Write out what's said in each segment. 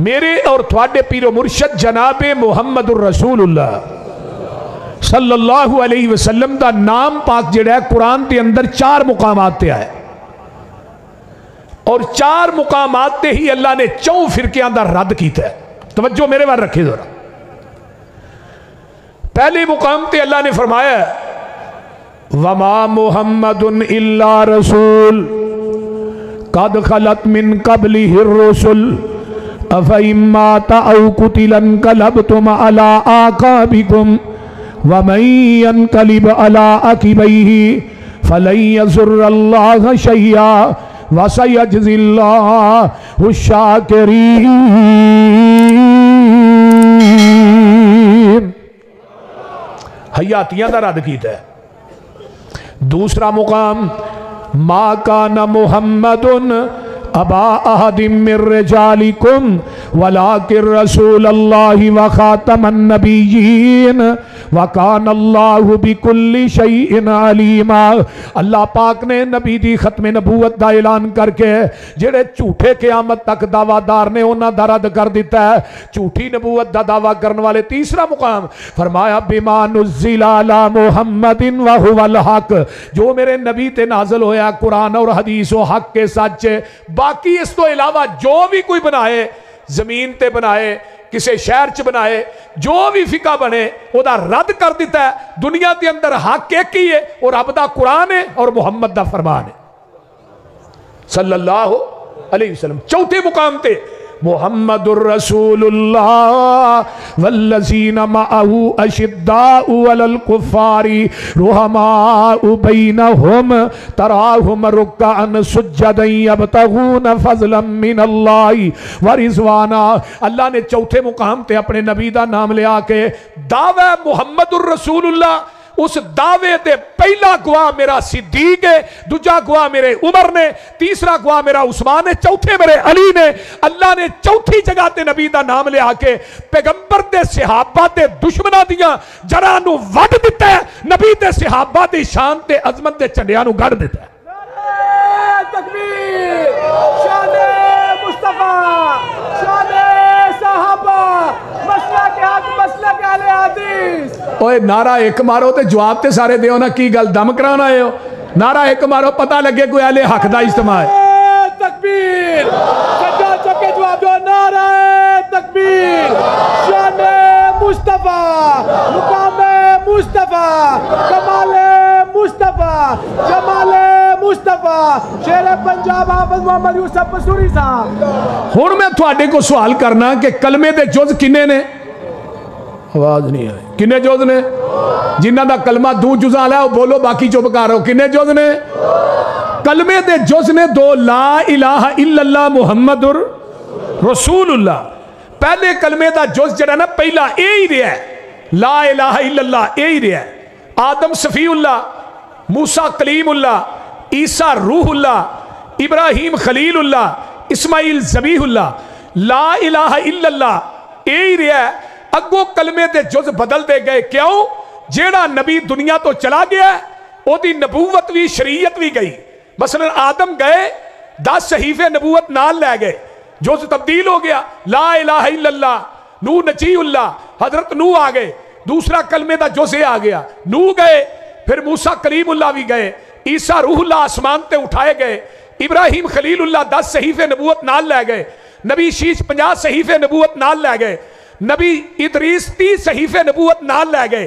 میرے اور تھوڑے پیرو مرشد جناب محمد الرسول اللہ صلی اللہ علیہ وسلم دا نام پاک جڑا ہے، قرآن کے اندر چار مقامات تے آئے اور چار مقامات تے ہی اللہ نے چون فرقیاں دا رد کیتا ہے۔ توجہ میرے بار رکھے ذرا۔ پہلے مقام تے اللہ نے فرمایا ہے، وما محمد الا رسول، قد خلت من قبله الرسل۔ افئن او قتل انقلبتم على اعقابكم ومن ينقلب على عقبيه فلن يضر الله شيئا وسيجزي الله الشاكرين. حیاتیاں دا رد کیتا ہے۔ دوسرا مقام، ما کان محمد ابا احد من رجالکم ولیکن رسول اللہ وخاتم النبیین وکان اللہ بکل شیئن علیما اللہ پاک نے نبی دی ختم نبوت دا اعلان کر کے جڑے جھوٹے قیامت تک دعویٰ دار نے انہاں دا رد کر دیتا ہے، جھوٹی نبوت دا دعویٰ کرنے والے تیسرا مقام۔ فرمایا، بما نزل علی محمد وہو الحق۔ جو میرے نبی تے نازل ہویا قرآن اور حدیث و حق کے سچ باقی اس تو علاوہ جو بھی کوئی بنائے زمین تے بنائے، کسے شہر چ بنائے، جو بھی فقہ بنے وہ دا رد کر دیتا ہے، دنیا کے اندر حق ایک ہی ہے اور رب دا قرآن ہے اور محمد دا فرمان ہے۔ صلی اللہ علیہ وسلم، چوتھے مقام تے محمد الرسول اللہ والذین معہو اشداء والکفار رحماء بینہم تراہم رکعن سجدن یبتغون فضلا من اللہ ورزوانا اللہ نے چوتھے مقام تے اپنے نبی دا نام لیا کے دعوی محمد الرسول اللہ اس دعوے دے پہلا گواہ میرا صدیق ہے، دوجا گواہ میرے عمر نے، تیسرا گواہ میرا عثمان ہے، چوتھے میرے علی نے۔ اللہ نے چوتھی جگہ تے نبی دا نام لے آکے پیغمبر دے صحابہ دے دشمنہ دیا جرانو وڈ دیتا ہے، نبی دے صحابہ دے شان تے عظمت دے چنڈیانو گڑ دیتا ہے۔ تکبیر، شان مصطفیٰ، شان صحابہ مسئلہ کے حق مسئلہ کے اہل حدیث۔ ایک مارو تے جواب تے سارے دیو نا کی گل دم کرانا ہے ہو نعرہ ایک مارو پتہ لگے کوئی اہل حق دا اجتماع ہے تکبیر سجا چکے جواب دو نعرہ تکبیر شان مصطفیٰ مقام مصطفیٰ کمال مصطفیٰ جمال مصطفیٰ شیر پنجاب حافظ محمد یوسف مسوری صاحب ہن میں تھوڑے کو سوال کرنا کہ کلمے دے جز کنے نے آواز نہیں آئی۔ کنے جز نے؟ جنہ دا کلمہ دو جزا لیا بولو، باقی چپ کر رہو۔ کنے جز نے؟ کلمے دے جز نے دو، لا الہ الا اللہ محمد رسول اللہ پہلے کلمے دا جز جڑا نا، پہلا اے ہی رہا ہے۔ لا الہ الا اللہ، اے ہی رہا ہے۔ آدم صفی اللہ موسیٰ کلیم اللہ عیسیٰ روح اللہ ابراہیم خلیل اللہ اسماعیل زبیح اللہ لا الہ الا اللہ، اے ہی رہا ہے۔ اگو کلمے دے جز بدل دے گئے۔ کیوں؟ جیڑا نبی دنیا تو چلا گیا ہے، او دی نبوت بھی شریعت بھی گئی۔ مثلا آدم گئے، دس صحیفے نبوت نال لے گئے۔ جز تبدیل ہو گیا، لا الہ الا اللہ، نو نجی اللہ، حضرت نو آ گئے۔ دوسرا کلمے دا جزے آ گیا، نو گئے، پھر موسیٰ کلیم اللہ بھی گئے۔ عیسیٰ روح اللہ آسمان تے اٹھائے گئے۔ ابراہیم خلیل اللہ دس صحیفے نبوت نال لے گئے۔ نبی شیش پنجا صحیفے نبوت نال لے گئے۔ نبی ادریس تیس صحیفے نبوت نال لے گئے،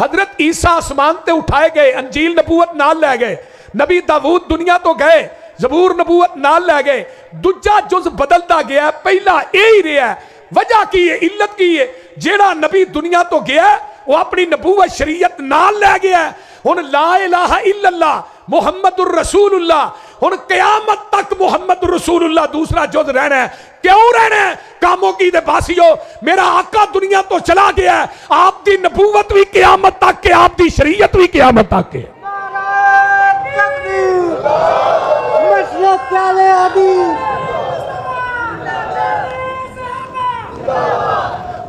حضرت عیسیٰ آسمان تے اٹھائے گئے، انجیل نبوت نال لے گئے، نبی داود دنیا تو گئے، زبور نبوت نال لے گئے دجا جز بدلتا گیا ہے پہلا اے ہی رہا ہے، وجہ کی ہے، علت کی ہے، جیڑا نبی دنیا تو گیا ہے وہ اپنی نبوت شریعت نال لے گیا ہے۔ ہن لا الہ الا اللہ، محمد الرسول اللہ ہن قیامت تک محمد الرسول اللہ دوسرا جز رہنا ہے۔ کیوں رہنا ہے؟ کاموں کی دے باسیو، میرا آقا دنیا تو چلا گیا ہے۔ آپ دی نبوت بھی قیامت تک کے، آپ دی شریعت بھی قیامت تک کے۔ مشرق والے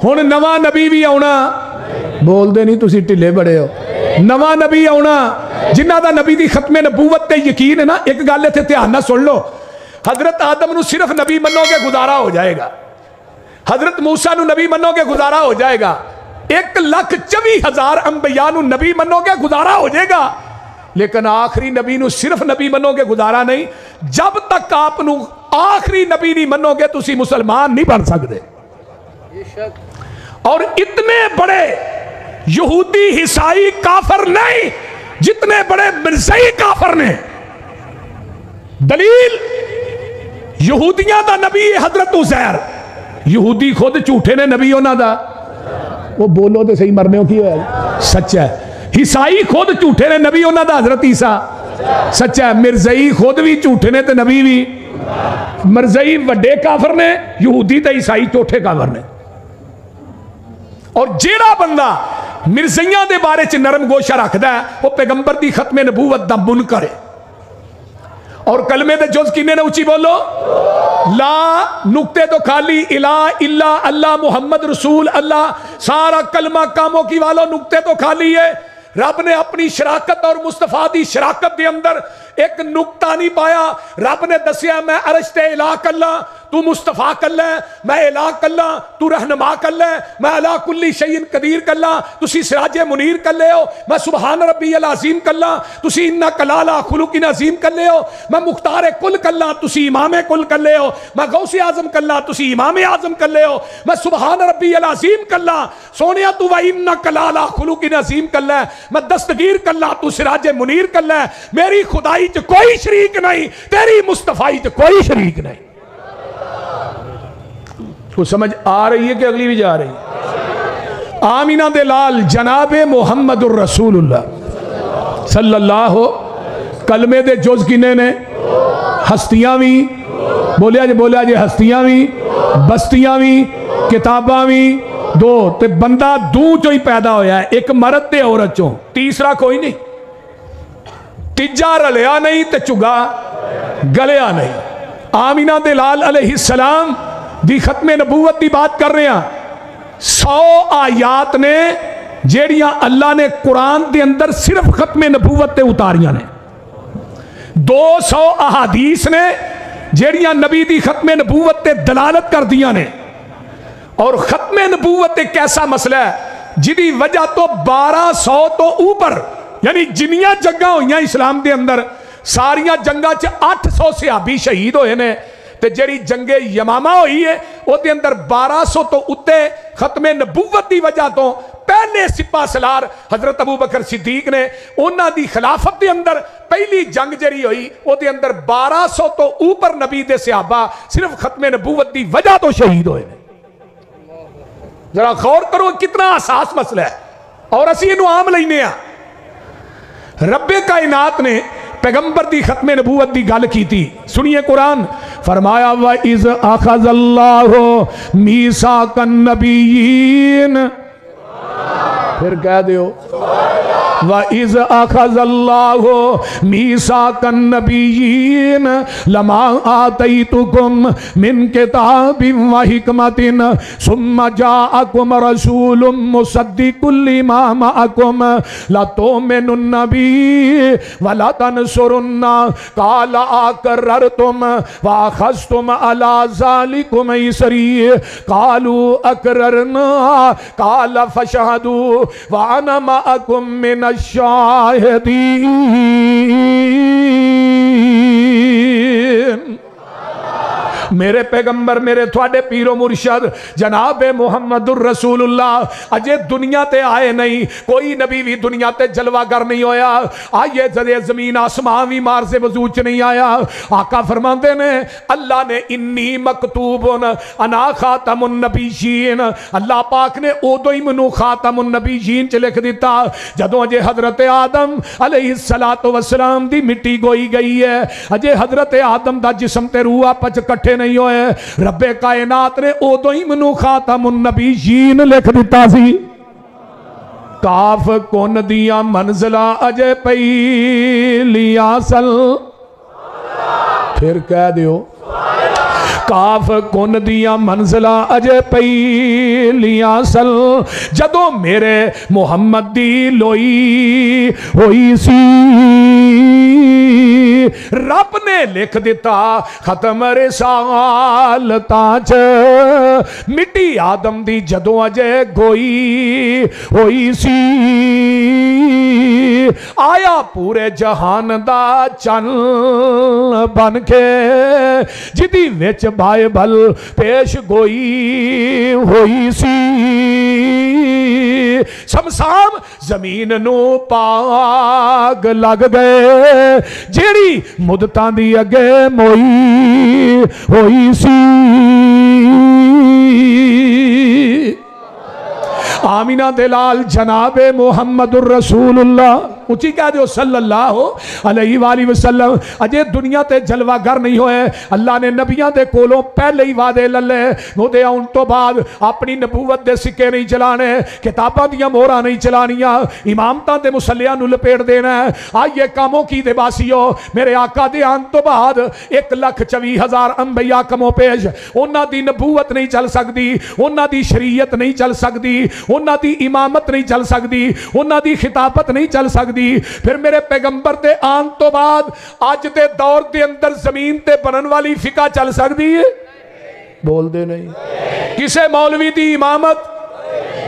ہن نواں نبی بھی آنا بول دے نہیں تسی ٹھلے بڑے ہو نواں نبی آنا جنہ دا نبی دی ختم نبوت تے یقین ہے نا ایک گل تے دھیان نہ سن لو حضرت آدم نو صرف نبی منو گے گزارا ہو جائے گا حضرت موسا نو نبی منو گے گزارا ہو جائے گا ایک لاکھ چوی ہزار انبیاء نو نبی منو گے گزارا ہو جائے گا لیکن آخری نبی نو صرف نبی منو گے گزارا نہیں جب تک آپ نو آخری نبی نہیں منو گے تسی مسلمان نہیں بن سکتے اور اتنے بڑے یہودی حسائی کافر نہیں جتنے بڑے مرزئی کافر نے۔ دلیل یہودیاں دا نبی حضرت عزیر۔ یہودی خود جھوٹے نے نبی ہونا دا۔ وہ بولو تو صحیح مرنے ہو، کی ہویا؟ سچ ہے۔ حسائی خود جھوٹے نے نبی ہونا دا، حضرت عیسیٰ۔ سچ ہے۔ مرزئی خود بھی جھوٹے نے تے نبی بھی۔ مرزئی وڈے کافر نے، یہودی تے عیسائی چوٹھے کافر نے۔ اور جیڑا بندہ مرزیاں دے بارے چ نرم گوشہ رکھدا ہے، وہ پیغمبر دی ختم نبوت دا منکر ہے۔ اور کلمے دے جز کینے نے اچھی بولو؟ لا نکتے تو خالی الہ الا اللہ محمد رسول اللہ، سارا کلمہ کاموں کی والو نکتے تو خالی ہے۔ رب نے اپنی شراکت اور مصطفیٰ دی شراکت دے اندر ایک نکتہ نہیں پایا۔ رب نے دسیا، میں عرشتے الہ کلا۔ تو مصطفیٰ کلا میں الہ کلا تو رہنما کلا میں علا کلی شیئن قدیر کلا تسی سراج منیر کلے ہو میں سبحان ربی العظیم کلا تسی انہ کلالا خلوقین عظیم کلے ہو میں مختار کل کلا تسی امام کل کلے ہو میں غوث اعظم کلا تسی امام اعظم کلے ہو میں سبحان ربی العظیم کلا سونیا تو و انہ کلالا خلوقین عظیم کلا میں دستگیر کلا تو سراج منیر کلا میری خدائی چ کوئی شریک نہیں تیری مصطفائی چ کوئی شریک نہیں تو سمجھ آ رہی ہے کہ اگلی بھی جا رہی ہے؟ آمینہ دلال جناب محمد الرسول اللہ صلی اللہ کلمے دے جز کنے نے؟ ہستیاں بھی بولیا جی بولیا جی ہستیاں بھی بستیاں بھی کتاباں بھی دو، تے بندہ دو چو ہی پیدا ہویا ہے، ایک مرد تے عورت چو تیسرا کوئی نہیں۔ تیجا رلیا نہیں تے چگا گلیا نہیں۔ آمینہ دلال علیہ السلام دی ختم نبوت دی بات کر رہے ہیں۔ سو آیات نے جیڑیاں اللہ نے قرآن دے اندر صرف ختم نبوت تے اتاریاں نے۔ دو سو احادیث نے جیڑیاں نبی دی ختم نبوت تے دلالت کر دیا نے۔ اور ختم نبوت ایک ایسا مسئلہ ہے جی جدی وجہ تو بارہ سو تو اوپر یعنی جنیاں جگہ جنگاں ہوئیاں اسلام دے اندر۔ ساریاں جنگاں چ اٹھ سو صحابی شہید ہوئے نے۔ تے جڑی جنگ یمامہ ہوئی ہے وہ دے اندر بارہ سو تو اتے ختم نبوت دی وجہ تو پہلے سپا سلار حضرت ابو بکر صدیق نے انہ دی خلافت دے اندر پہلی جنگ جری ہوئی وہ دے اندر بارہ سو تو اوپر نبی دے صحابہ صرف ختم نبوت دی وجہ تو شہید ہوئے نے۔ ذرا غور کرو کتنا اساس مسئلہ ہے۔ اور اسی انہوں عام لینے ہیں۔ رب کائنات نے پیغمبر دی ختم نبوت دی گل کی تھی سنیے قرآن۔ فرمایا، وَإِذْ أَخَذَ اللَّهُ مِيسَاقَ النَّبِيِّينَ۔ پھر کہہ دیو۔ وَإِذْ أَخَذَ اللَّهُ مِيسَاقَ النَّبِيِّينَ لَمَا آتَيْتُكُمْ مِنْ كِتَابٍ وَحِكْمَةٍ ثُمَّ جَاءَكُمْ رَسُولٌ مُصَدِّقٌ لِمَا مَعَكُمْ لَتُؤْمِنُنَّ بِهِ وَلَتَنْصُرُنَّ قَالَ أَقْرَرْتُمْ وَأَخَذْتُمْ عَلَى ذَلِكُمْ إِصْرِي قَالُوا أَقْرَرْنَا قَالَ فَاشْهَدُوا وَأَنَا مَعَكُمْ مِنَ الشَّاهِدِينَ میرے پیغمبر، میرے تھوڑے پیرو مرشد، جناب محمد الرسول اللہ اجے دنیا تے آئے نہیں، کوئی نبی بھی دنیا تے جلوہ گر نہیں ہویا، آئیے زدے زمین آسمان بھی مار سے وزوچ نہیں آیا۔ آقا فرماندے نے، اللہ نے انی مکتوبن، انا خاتم النبیین۔ اللہ پاک نے او دو ہی منو خاتم النبیین چلے لکھ دیتا۔ جدو اجے حضرت آدم علیہ السلام دی مٹی گوئی گئی ہے، اجے حضرت آدم دا جسم تے روح پچ کٹھے نہیں ہوئے۔ رب کائنات نے او دو ہی منو خاتم النبیین لکھ دیتا سی۔ کاف کون دیا منزلہ اجے پئی لیا سل۔ پھر کہہ دیو۔ کاف کن دیا منزلہ اجے پئی لیا سل۔ جدو میرے محمد دی لوئی ہوئی سی۔ رب نے لکھ دیتا ختم رسالتاں چ مٹی آدم دی جدو اجے گوئی ہوئی سی آیا پورے جہان دا چن بن کے جدی وچ بائبل پیش گوئی ہوئی سی سمسام زمین نو پاگ لگ گئے جیڑی سی دی اگے موئی ہوئی سی آمینہ دلال جناب محمد الرسول اللہ اسی کہہ دیو صلی اللہ علیہ وآلہ وسلم، اجے دنیا تے جلوہ گر نہیں ہوئے۔ اللہ نے نبیاں دے کولوں پہلے ہی وعدے للے۔ وہ دے ان تو بعد اپنی نبوت دے سکے نہیں چلانے، کتاباں دیاں مورا نہیں چلانیاں۔ امامتاں دے مسلیاں نو لپیٹ دینا ہے۔ آئیے کاموں کی دے باسیو، میرے آقا دے آن تو بعد ایک لکھ چوی ہزار انبیاء کمو پیش۔ انہ دی نبوت نہیں چل سکتی انہ دی شریعت نہیں چل سکتی انہ دی امامت نہیں چل سکتی انہ دی خطابت نہیں چل سکتی دی۔ پھر میرے پیغمبر دے آن تو بعد آج دے دور دے اندر زمین تے بنن والی فقہ چل سکتی ہے؟ بول دے نہیں۔ کسے مولوی دی امامت،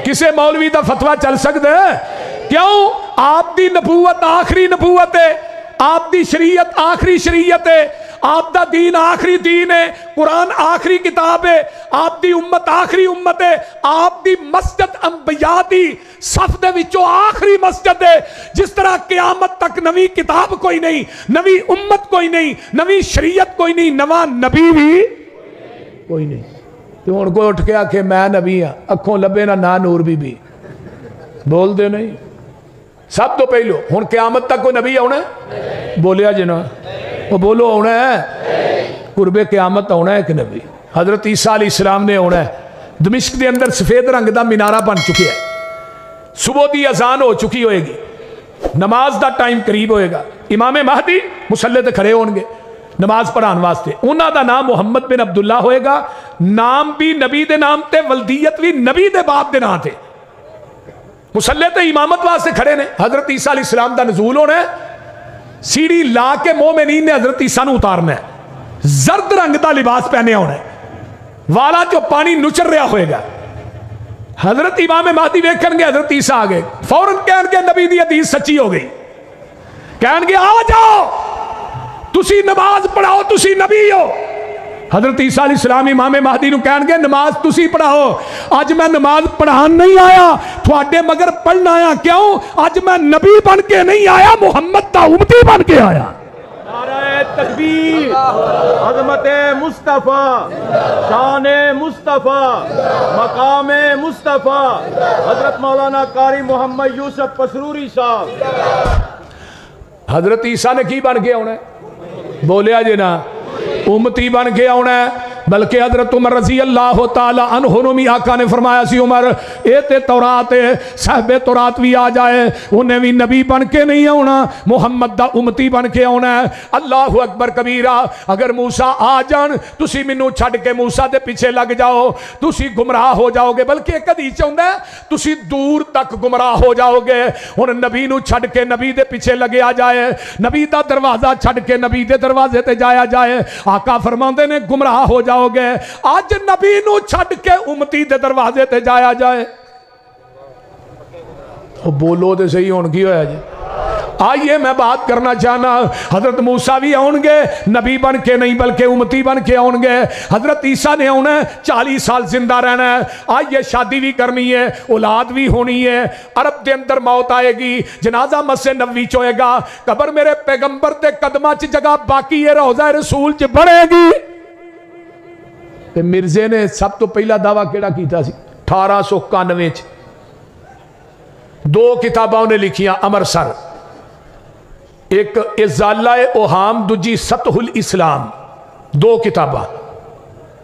کسے مولوی دا فتوہ چل سکتا ہے؟ کیوں؟ آپ دی نبوت آخری نبوت ہے، آپ دی شریعت آخری شریعت ہے۔ آپ دا دین آخری دین ہے، قرآن آخری کتاب ہے، آپ دی امت آخری امت ہے، آپ دی مسجد انبیاء دی صف دے وچوں آخری مسجد ہے۔ جس طرح قیامت تک نوی کتاب کوئی نہیں، نوی امت کوئی نہیں، نوی شریعت کوئی نہیں، نواں نبی بھی کوئی نہیں۔ تو ان کو اٹھ کے آکھے، میں نبی ہاں اکھوں لبے نہ نا نور بھی بھی بول دے نہیں۔ سب تو پہلو، ہن قیامت تک کوئی نبی آنا بولیا جنہاں وہ بولو ہونا ہے؟ قربے قیامت ہونا ہے کہ نبی؟ حضرت عیسیٰ علیہ السلام نے ہونا ہے۔ دمشق دے اندر سفید رنگ دا منارہ بن چکی ہے۔ صبح دی اذان ہو چکی ہوئے گی۔ نماز دا ٹائم قریب ہوئے گا۔ امام مہدی مسلح تے کھڑے ہونگے نماز پڑھان واسطے۔ انہا دا نام محمد بن عبداللہ ہوئے گا۔ نام بھی نبی دے نام تے، ولدیت بھی نبی دے باپ دے نام تے۔ مسلح تے امامت واسطے کھڑے نے۔ حضرت عیسیٰ علیہ السلام دا نزول ہونا ہے۔ سیڑھی لا کے مومنین نے حضرت عیسیٰ نو اتارنا ہے۔ زرد رنگ دا لباس پہنے ہونا ہے۔ والا جو پانی نچر رہا ہوئے گا۔ حضرت امام مہدی ویکھن گے، حضرت عیسیٰ آگے۔ فوراں کہن گے، نبی دی حدیث سچی ہو گئی۔ کہن گے، آ جاؤ۔ تسی نماز پڑھاؤ، تسی نبی ہو۔ حضرت عیسیٰ علیہ السلام امام مہدی نو کہن گے نماز تسی پڑھاؤ۔ آج میں نماز پڑھان نہیں آیا۔ تھوڑے مگر پڑھنا آیا۔ کیوں؟ آج میں نبی بن کے نہیں آیا محمد دا امتی بن کے آیا۔ نعرہ تکبیر عظمت مصطفیٰ شان مصطفیٰ مقام مصطفیٰ حضرت مولانا کاری محمد یوسف پسروری صاحب۔ حضرت عیسیٰ نے کی بن کے انہیں بولے آجے جی نا۔ ਉਮਤੀ ਬਣ ਕੇ ਆਉਣਾ بلکہ حضرت عمر رضی اللہ تعالی عنہ نمی آقا نے فرمایا سی، عمر، اے تے تورات ہے صحب تورات بھی آ جائے، انہیں بھی نبی بن کے نہیں آنا محمد دا امتی بن کے آنا ہے۔ اللہ اکبر کبیرہ، اگر موسیٰ آ جان، تسی منو چھڑ کے موسیٰ دے پیچھے لگ جاؤ، تسی گمراہ ہو جاؤ گے۔ بلکہ ایک حدیث چاہتا ہے، تسی دور تک گمراہ ہو جاؤ گے۔ ہن نبی نو چھڑ کے نبی دے پیچھے لگیا جائے، نبی دا دروازہ چھڑ کے نبی دے دروازے تے جایا جائے۔ آقا فرماندے نے، گمراہ ہو جاؤ۔ جاؤ گے آج نبی نو چھڈ کے امتی دے دروازے تے جایا جائے۔ بولو تے صحیح ہون کی ہویا جائے آئیے میں بات کرنا چاہنا۔ حضرت موسیٰ بھی آنگے نبی بن کے نہیں بلکہ امتی بن کے آنگے حضرت عیسیٰ نے آنا چالیس سال زندہ رہنا ہے۔ آئیے شادی بھی کرنی ہے، اولاد بھی ہونی ہے۔ عرب دے اندر موت آئے گی، جنازہ مسے نوی چوئے گا۔ قبر میرے پیغمبر دے قدمہ چ جگہ باقی ہے، روزہ رسول چی بڑھے گی۔ ਤੇ ਮਿਰਜ਼ੇ ਨੇ ਸਭ ਤੋਂ ਪਹਿਲਾ ਦਾਵਾ ਕਿਹੜਾ ਕੀਤਾ ਸੀ 1891 ਚ ਦੋ ਕਿਤਾਬਾਂ ਉਹਨੇ ਲਿਖੀਆਂ ਅਮਰਸਰ ਇੱਕ ਇਜ਼ਾਲਾ ਓਹਾਮ ਦੂਜੀ ਸਤਹੁਲ ਇਸਲਾਮ ਦੋ ਕਿਤਾਬਾਂ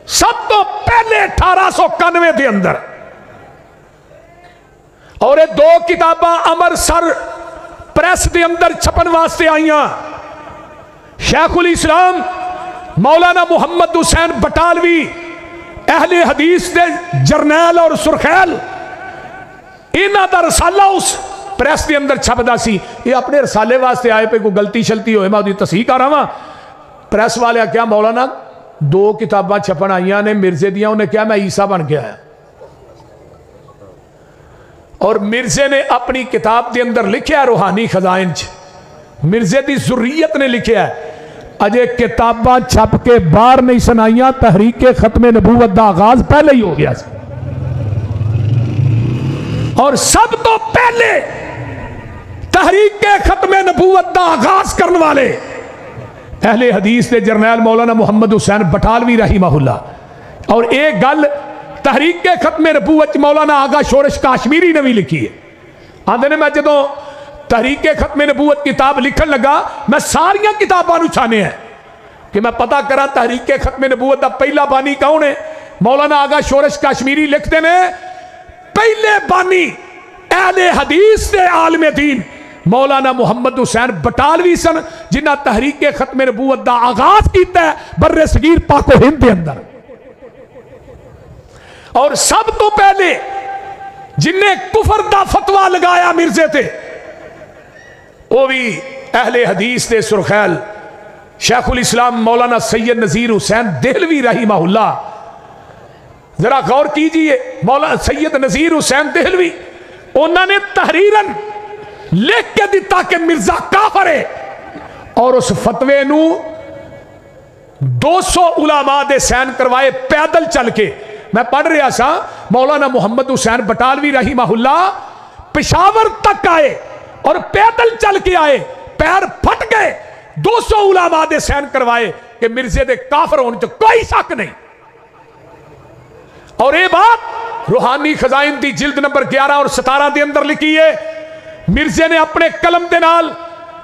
ਸਭ ਤੋਂ ਪਹਿਲੇ 1891 ਦੇ ਅੰਦਰ مولانا محمد حسین بٹالوی، اہل حدیث دے جرنیل اور سرخیل اینا دا رسالہ اس پریس دے اندر چھپ دا سی۔ یہ اپنے رسالے واسطے آئے پہ کوئی گلتی شلتی ہوئے، میں تصحیح کر رہا ہاں پریس والے کیا مولانا، دو کتابہ چھپن آئیاں نے، مرزے دیا انہیں کیا میں عیسیٰ بن گیا ہے اور مرزے نے اپنی کتاب دے اندر لکھیا ہے، روحانی خزائن چ۔ مرزے دی ذریعت نے لکھیا ہے۔ اجے کتاباں چھپ کے باہر نہیں سنائیاں، تحریک ختم نبوت دا آغاز پہلے ہی ہو گیا سی۔ اور سب تو پہلے تحریک ختم نبوت دا آغاز کرنے والے، اہل حدیث دے جرنیل مولانا محمد حسین بٹالوی رحمہ اللہ۔ اور ایک گل تحریک ختم نبوت مولانا آگا شورش کاشمیری نے بھی لکھی ہے۔ آدھے نے میں جدوں تحریک ختم نبوت کتاب لکھن لگا، میں ساریاں بانو چھانے ہیں کہ میں پتہ کرا تحریک ختم نبوت دا پہلا بانی کون نے مولانا آگا شورش کاشمیری لکھتے ہیں پہلے بانی اہل حدیث دے عالم دین مولانا محمد حسین بٹالوی سن، جنہ تحریک ختم نبوت دا آغاز کیتا ہے بر سگیر پاکو ہند دے اندر۔ اور سب تو پہلے جنہیں کفر دا فتوہ لگایا مرزے تھے وہ بھی اہل حدیث دے سرخیل، شیخ الاسلام مولانا سید نظیر حسین دہلوی رحمہ اللہ۔ ذرا غور کیجیے مولانا سید نظیر حسین دہلوی انہوں نے تحریراً لکھ کے دیتا کہ مرزا کافر ہے۔ اور اس فتوے نو دو سو علماء دے سین کروائے پیدل چل کے۔ میں پڑھ رہا سا، مولانا محمد حسین بٹالوی رحمہ اللہ، پشاور تک آئے۔ اور پیدل چل کے آئے، پیر پھٹ گئے، دو سو علامہ دے سین کروائے کہ مرزے دے کافر ہونے چاہے کوئی شک نہیں۔ اور اے بات روحانی خزائن دی جلد نمبر گیارہ اور ستارہ دے اندر لکھی ہے۔ مرزے نے اپنے کلم دے نال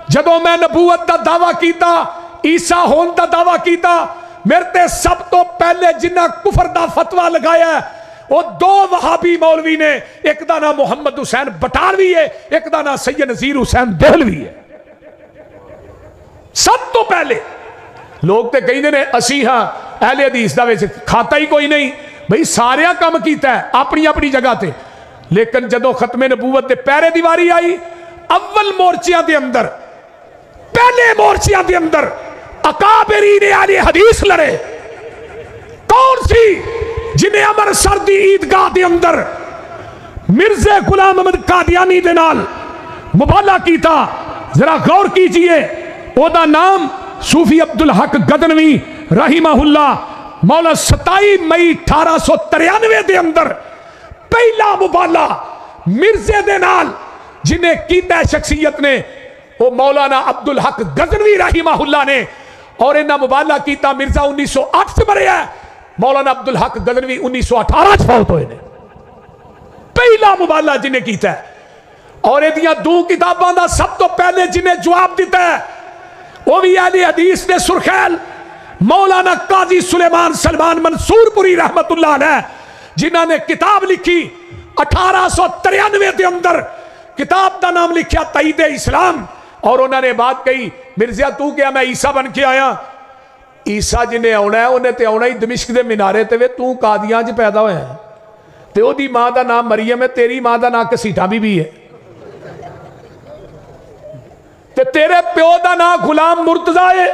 جدو میں نبوت دا دعویٰ کیتا، عیسیٰ ہون دا دعویٰ کیتا، میرے تے سب تو پہلے جنہ کفر دا فتوہ لگایا ہے وہ دو وہابی مولوی نے، ایک دانا محمد حسین بٹالوی ہے، ایک دانا سید نظیر حسین دہلوی ہے۔ سب تو پہلے لوگ تے کہیں دنے اسی ہاں اہل حدیث دا ویسے کھاتا ہی کوئی نہیں۔ بھئی سارے ہاں کام کیتا ہے، اپنی اپنی جگہ تے۔ لیکن جدو ختم نبوت دے پیرے دیواری آئی، اول مورچیاں دے اندر، پہلے مورچیاں دے اندر اکابرین علی حدیث لڑے۔ کون سی؟ جنہیں امر سردی عیدگاہ دے اندر مرزے غلام عمد قادیانی دے نال مبالا کیتا، ذرا غور کیجیے او دا نام صوفی عبدالحق گدنوی رحمہ اللہ، مولا ستائی مئی اٹھارہ سو تریانوے دے اندر پہلا مبالا مرزے دے نال جنہیں کیتا ہے شخصیت نے وہ مولانا عبدالحق گدنوی رحمہ اللہ نے، اور انہا مبالا کیتا مرزا انیس سو آٹھ سے مرے ہے۔ مولانا عبدالحق گدروی انیس سو اٹھارہ فوت ہوئے نے۔ پہلا مبالہ جنہیں کیتا ہے۔ اور یہ دو کتاب باندھا سب تو پہلے جنہیں جواب دیتا ہے، وہ بھی اہلی حدیث نے سرخیل۔ مولانا قاضی سلیمان سلمان منصور پوری رحمت اللہ علیہ جنہ نے کتاب لکھی اٹھارہ سو تریانوے دے اندر۔ کتاب دا نام لکھیا تائید اسلام۔ اور انہوں نے بات کہی مرزیہ تو کیا میں عیسیٰ بن کے آیا؟ عیسیٰ جنہیں آنا ہے، انہیں تے آنا ہی دمشق دے منارے تے وے توں قادیاں جی پیدا ہوئے ہیں۔ تے او دی ماں دا نام مریم ہے، تیری ماں دا نام کسیٹا بھی بھی ہے۔ تے تیرے پیو دا نام غلام مرتضی ہے۔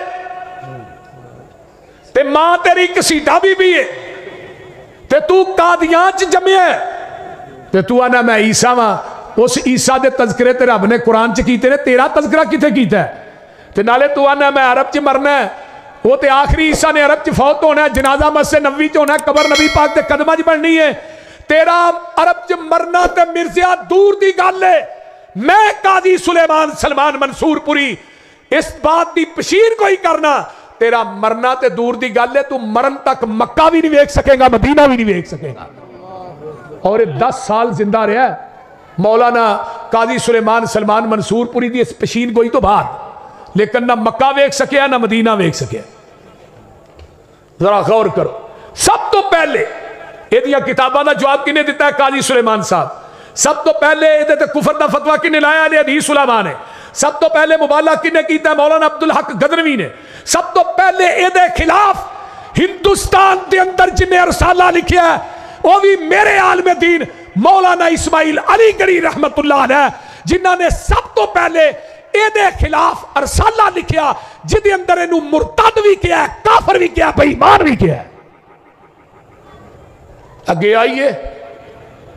تے ماں تیری کسیٹا بھی بھی ہے۔ تے تو قادیاں جی جمیا ہے۔ تے تو آنا میں عیسیٰ ماں اس عیسیٰ دے تذکرے تیرے رب نے قرآن چ کیتے نے، تیرا تذکرہ کیتے کیتے ہیں تے نالے تو آنا میں عرب چی مرنا ہے۔ وہ تے آخری عیسیٰ نے عرب چھ فوت ہونا ہے، جنازہ مسجد نبوی چ ہونا ہے، قبر نبی پاک تے قدمہ چ بڑھنی ہے۔ تیرا عرب چھ مرنا تے مرزیا دور دی گل ہے۔ میں قاضی سلیمان سلمان منصور پوری، اس بات دی پشیر کوئی کرنا۔ تیرا مرنا تے دور دی گل ہے، تو مرن تک مکہ بھی نہیں ویک سکیں گا، مدینہ بھی نہیں ویک سکیں گا۔ اور یہ دس سال زندہ رہا ہے۔ مولانا قاضی سلیمان سلمان منصور پوری دی اس پشین گوئی تو باہر لیکن نہ مکہ ویک سکیا نہ مدینہ ویک سکیا ذرا غور کرو۔ سب تو پہلے یہ دیا کتابہ دا جواب کی کنے دیتا ہے قاضی سلیمان صاحب۔ سب تو پہلے یہ دیتا ہے کفر دا فتوہ کی کنے لایا نے حدیث علماء نے سب تو پہلے مبالغہ کنے کیتا ہے مولانا عبدالحق گدروی نے۔ سب تو پہلے یہ دے خلاف ہندوستان دے اندر جنہیں ارسالہ لکھیا ہے، وہ بھی میرے عالم دین مولانا اسماعیل علی گری رحمت اللہ علیہ جنہ نے سب تو پہلے ایدے خلاف ارسالہ لکھیا جدی اندر انہوں مرتد بھی کیا ہے، کافر بھی کیا ہے بھئی ایمان بھی کیا ہے۔ اگے آئیے۔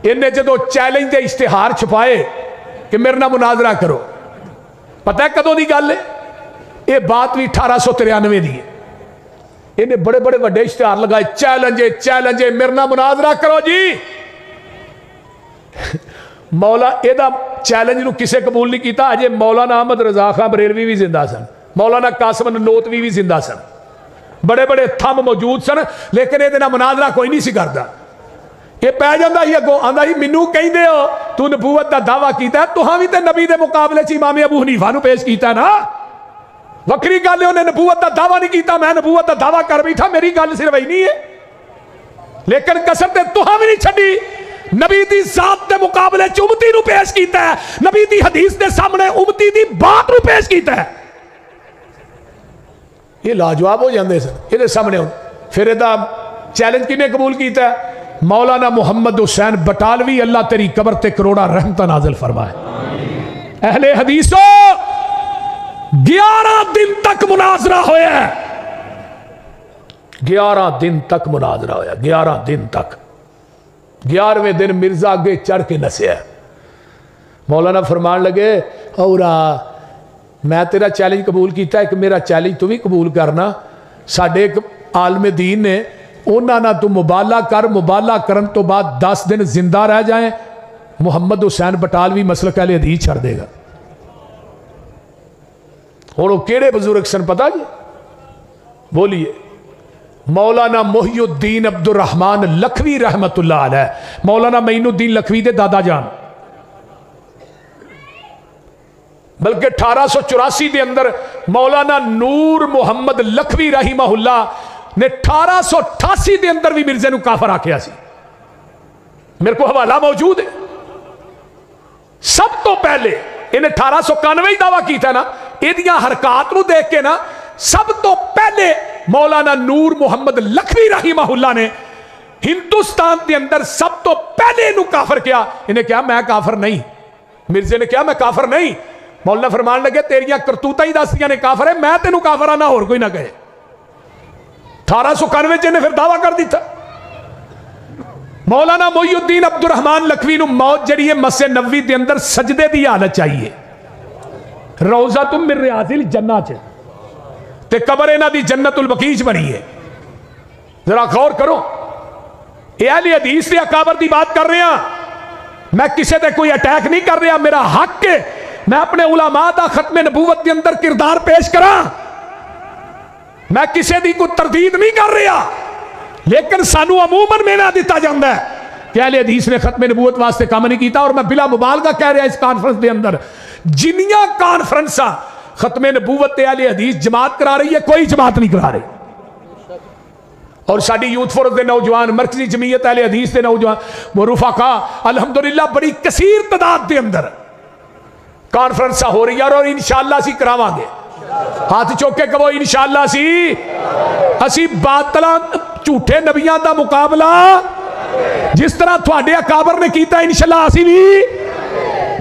انہیں جدو چیلنج دے اشتہار چھپائے کہ میرے نہ مناظرہ کرو۔ پتہ ہے کدو دی گال لے یہ بات بھی ٹھارہ سو تریانوے دیئے انہیں بڑے بڑے بڑے اشتہار لگائے چیلنجے چیلنجے میرنا مناظرہ کرو جی۔ مولا، ایدہ چیلنج نو کسے قبول نہیں کیتا، اجے مولانا احمد رضا خان بریلوی بھی زندہ سن، مولانا قاسم نوتوی بھی زندہ سن۔ بڑے بڑے تھم موجود سن، لیکن یہ مناظرہ کوئی نہیں سی کرتا۔ یہ پہ جانا ہی اگوں آتا ہی، مینو کہیں دے ہو، تو نبوت دا دعویٰ کیتا ہے تو ہاں بھی تے نبی دے مقابلے چ امام ابو حنیفہ نو پیش کیتا ہے نا۔ وکری گل ہے، انہیں نبوت دا دعویٰ نہیں کیتا، میں نبوت دا دعویٰ کر بیٹھا، میری گل صرف ہی نہیں ہے۔ لیکن کسر تے تو ہاں بھی نہیں چھڑی نبی دی ذات دے مقابلے چ امتی نو پیش کیتا ہے۔ نبی دی حدیث دے سامنے امتی دی بات نو پیش کیتا ہے۔ یہ لاجواب ہو جاندے سن۔ یہ دے سامنے ہوں۔ پھر ادا چیلنج کی نے قبول کیتا ہے۔ مولانا محمد حسین بٹالوی اللہ تیری قبر تے کروڑا رحمتہ نازل فرمائے۔ اہل حدیثوں گیارہ دن تک مناظرہ ہوئے ہیں گیارہ دن تک مناظرہ ہویا۔ گیارہ دن تک۔ گیارہویں دن مرزا آگے چڑھ کے نسیا۔ مولانا فرمان لگے اورا میں تیرا چیلنج قبول کیتا ہے کہ میرا چیلنج تو بھی قبول کرنا۔ ساڑھے ایک عالم دین نے اونا نا تو مبالا کر، مبالا کرن تو بعد دس دن زندہ رہ جائیں۔ محمد حسین بٹالوی مسلک کہلے حدیث چھڑ دے گا۔ اور وہ کیڑے بزرگ سن پتا جی؟ بولیے۔ مولانا محی الدین عبد الرحمن لکھوی رحمت اللہ علیہ۔ مولانا مہین الدین لکھوی دے دادا جان۔ بلکہ اٹھارہ سو چوراسی دے اندر مولانا نور محمد لکھوی رحمہ اللہ نے اٹھارہ سو اٹھاسی دے اندر بھی مرزے نو کافر آکھیا سی۔ میرے کو حوالہ موجود ہے۔ سب تو پہلے انہیں اٹھارہ سو کانوے ہی دعویٰ کیتا ہے نا، ایدیاں حرکات نو دیکھ کے نا، سب تو پہلے مولانا نور محمد لکھوی رحمہ اللہ نے ہندوستان دے اندر سب تو پہلے انہوں کافر کیا، انہیں کہا میں کافر نہیں مرزے نے کہا میں کافر نہیں۔ مولانا فرمان لگے، تیریاں کرتوتا ہی دستیاں نے کافر ہے، میں تینوں کافر آنا اور کوئی نہ کہے۔ اٹھارہ سو کانوے جنہیں پھر دعویٰ کر دی تھا مولانا محی الدین عبد الرحمن لکھوی نو موت جریے ہے نوی دے اندر سجدے دی آنا چاہیے۔ روزہ تم من ریاض جنہ چاہیے تے قبر اینا دی جنت البقیج بنی ہے۔ ذرا غور کرو۔ اے اہلی حدیث دے اکابر دی بات کر رہے ہیں۔ میں کسے دے کوئی اٹیک نہیں کر رہے ہیں میرا حق کے میں اپنے علماء دا ختم نبوت دی اندر کردار پیش کرا میں کسے دی کوئی تردید نہیں کر رہے ہیں لیکن سانو عموماً میں نہ دیتا جاندہ ہے کہ اہلی حدیث نے ختم نبوت واسطے کام نہیں کیتا اور میں بلا مبالغہ کہہ رہا اس کانفرنس دے اندر۔ جنیاں کانفرنساں ختم نبوت علی حدیث جماعت کرا رہی ہے، کوئی جماعت نہیں کرا رہی۔ اور ساری یوت فورس دے نوجوان، مرکزی جمعیت اہل حدیث دے نوجوان، وہ رفقا، الحمدللہ بڑی کثیر تداد دے اندر کانفرنس ہو رہی ہے، اور انشاءاللہ سی کراواں گے۔ ہاتھ چوکے کہو، انشاءاللہ سی اسی باطلہ جھوٹے نبیاں دا مقابلہ۔ جس طرح تھوڑے اکابر نے کیتا، انشاءاللہ اسی بھی۔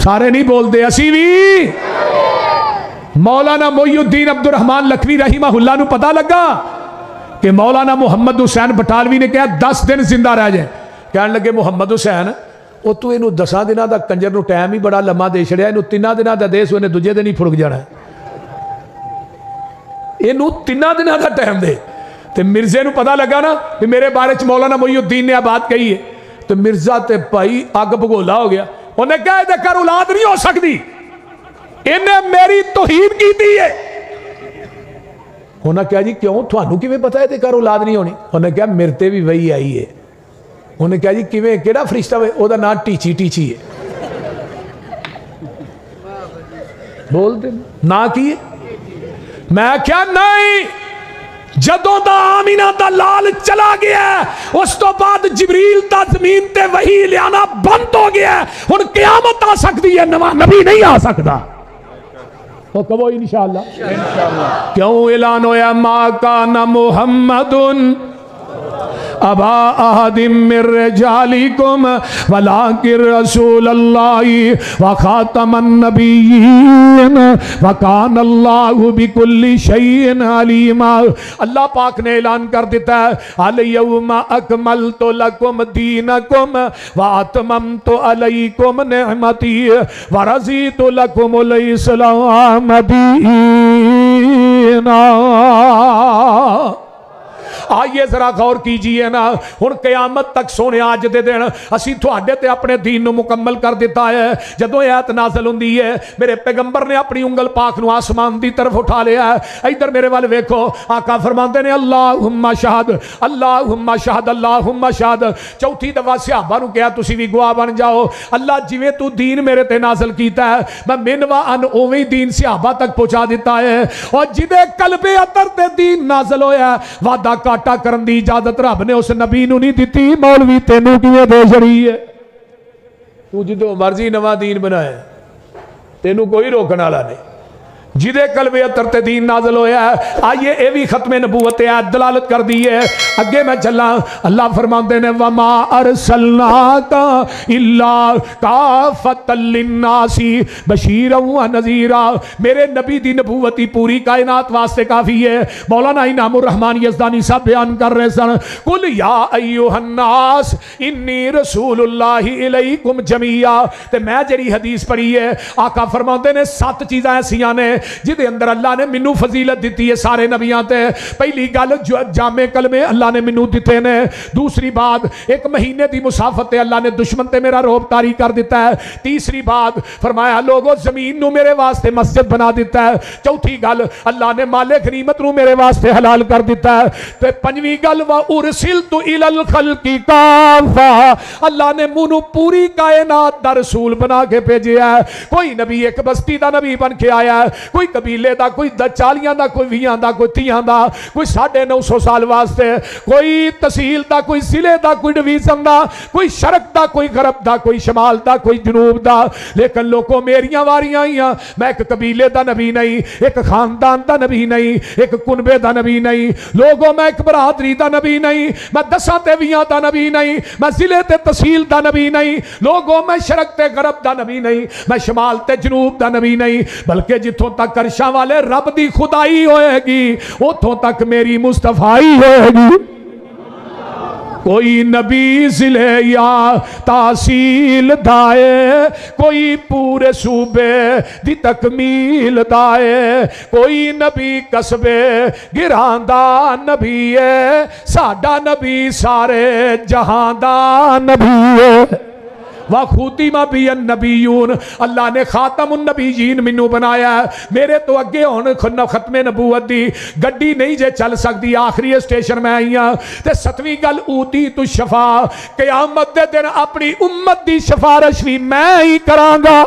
سارے نہیں بول دے اسی بھی۔ مولانا محی الدین عبد الرحمن لکھوی رحمہ اللہ نو پتا لگا کہ مولانا محمد حسین بٹالوی نے کہا دس دن زندہ رہ جائے۔ کہنے لگے محمد حسین، او تو یہ دساں دنوں دا کنجر نو ٹائم ہی بڑا لما دے شڑیا انو تین دنوں دا دے سو انہیں دجھے دن ہی پھڑک جانا ہے۔ یہ تین دنوں دا ٹائم دے۔ تو مرزے نو پتا لگا نا کہ میرے بارے مولانا محی الدین نے یہ بات کہی ہے۔ تو مرزا تے بھائی اگ بھگولا ہو گیا۔ انہیں کہا یہ گھر اولاد نہیں ہو سکتی۔ انہیں میری توہین کی دی ہے انہیں کہا جی کیوں تو انہوں کی میں پتا ہے دیکھا اولاد نہیں ہونی انہیں کہا مرتے بھی وہی آئی ہے انہیں کہا جی کیویں کیڑا فرشتہ ہے اوہ دا نا ٹیچی ٹیچی ہے بول دے نا کیے میں کیا نہیں جدوں دا آمینہ دا لال چلا گیا ہے اس تو بعد جبریل دا زمین تے وحی لیانا بند ہو گیا ہے ان قیامت آ سکتی ہے نبی نہیں آ سکتا تو کبھو انشاءاللہ. انشاءاللہ. کیوں اعلان ہویا ما کان محمد ابا احدم من رجالکم ولکن رسول اللہ وخاتم النبیین وکان اللہ بکل شیء علیما اللہ پاک نے اعلان کر دیتا ہے الیوم اکملت لکم دینکم واتممت علیکم نعمتی ورزیت لکم الاسلام دینا آئیے ذرا غور کیجیے نا۔ ہن قیامت تک سونے آج دے دن اسی تھوڑے تے اپنے دین نو مکمل کر دیتا ہے۔ جدو یہ آیت نازل ہوندی ہے، میرے پیغمبر نے اپنی انگل پاک نو آسمان دی طرف اٹھا لیا ہے۔ ادھر میرے وال ویکھو، آقا فرماندے نے، اللہم شہد اللہم شہد اللہم شہد چوتھی دفعہ صحابہ نو کہا، تسی بھی گواہ بن جاؤ۔ اللہ جویں تو دین میرے تے نازل کیتا ہے، میں منوا ان اوویں دین صحابہ تک پہنچا دیتا ہے۔ اور جدے قلب اتر تے دین نازل ہویا ہے، وعدہ کاٹا کرن دی اجازت رب نے اس نبی نو نہیں دیتی مولوی تینوں کیویں دے چھڑی ہے تو جدو مرضی نواں دین بنایا تینوں کوئی روکنے والا نہیں جدے قلب اتر تے دین نازل ہویا ہے، آئیے اے بھی ختم نبوت ہے دلالت کر دی ہے۔ اگے میں چلا اللہ فرماندے نے، وما ارسلناک الا کافت للناس بشیرا و نذیرا میرے نبی دی نبوتی پوری کائنات واسطے کافی ہے۔ مولانا انعام الرحمن یزدانی صاحب بیان کر رہے سن، قل یا ایھا الناس انی رسول اللہ الیکم جميعا تے میں جڑی حدیث پڑھی ہے، آقا فرماندے نے، سات چیزاں ایسیاں نے جدے اندر اللہ نے منو فضیلت دیتی ہے سارے نبیاں تے۔ پہلی گل جو جامع کلمے اللہ نے منو دیتے نے۔ دوسری بات، ایک مہینے دی مسافت تے اللہ نے دشمن تے میرا روب تاری کر دیتا ہے۔ تیسری بات، فرمایا، لوگو، زمین نو میرے واسطے مسجد بنا دیتا ہے۔ چوتھی گل، اللہ نے مال غنیمت نو میرے واسطے حلال کر دیتا ہے۔ تے پنجویں گل وا ارسلت الی الخلق کافا اللہ نے منو پوری کائنات دا رسول بنا کے بھیجیا ہے۔ کوئی نبی ایک بستی دا نبی بن کے آیا ہے۔ کوئی قبیلے دا کوئی چالیاں دا کوئی ویاں دا کوئی تیاں دا کوئی ساڑھے نو سو سال واسطے کوئی تحصیل دا کوئی ضلع دا کوئی ڈویژن دا کوئی شرق دا کوئی غرب دا کوئی شمال دا کوئی جنوب دا لیکن لوگوں میریاں واریاں ہی ہیں میں ایک قبیلے دا نبی نہیں ایک خاندان دا نبی نہیں ایک کنبے دا نبی نہیں لوگوں میں ایک برادری دا نبی نہیں میں دساں تے ویاں دا نبی نہیں میں ضلع تے تحصیل دا نبی نہیں لوگوں میں شرق تے غرب دا نبی نہیں میں شمال تے جنوب دا نبی نہیں بلکہ جتوں تک کرشاں والے رب دی خدائی ہوئے گی اتوں تک میری مصطفائی ہوئے گی۔ کوئی نبی ضلع یا تحصیل دائے، کوئی پورے صوبے دی تکمیل دائے۔ کوئی نبی قصبے گراندہ نبی ہے، ساڈا نبی سارے جہاندہ نبی ہے۔ وَخُوتِمَ بِيَ النَّبِيُّونَ۔ اللہ نے خاتم النبیین منو بنایا ہے۔ میرے تو اگے ہون ختم نبوت دی۔ گڈی نہیں جے چل سکتی آخری اسٹیشن میں آئی ہاں۔ تے ستویں گل اوتی تو شفا۔ قیامت دے دن اپنی امت دی شفارش بھی میں ہی کرانگا